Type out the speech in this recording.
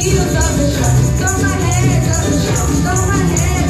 heels off the truck. Throw my hands off the my throw my hands.